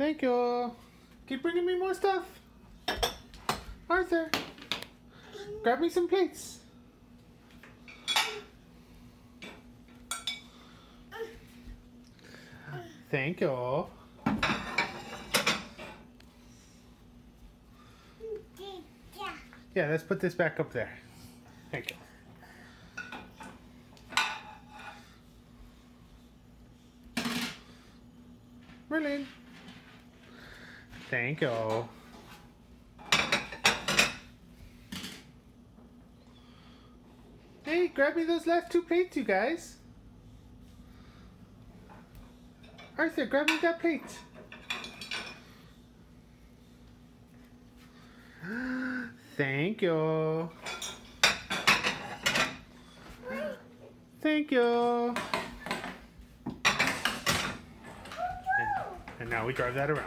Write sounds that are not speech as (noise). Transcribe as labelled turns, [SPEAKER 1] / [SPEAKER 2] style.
[SPEAKER 1] Thank you. Keep bringing me more stuff. Arthur, grab me some plates. Thank you. Yeah, let's put this back up there. Thank you. Merlin. Thank you. Hey, grab me those last two plates, you guys. Arthur, grab me that plate. (gasps) Thank you. Thank you. And, and now we drive that around.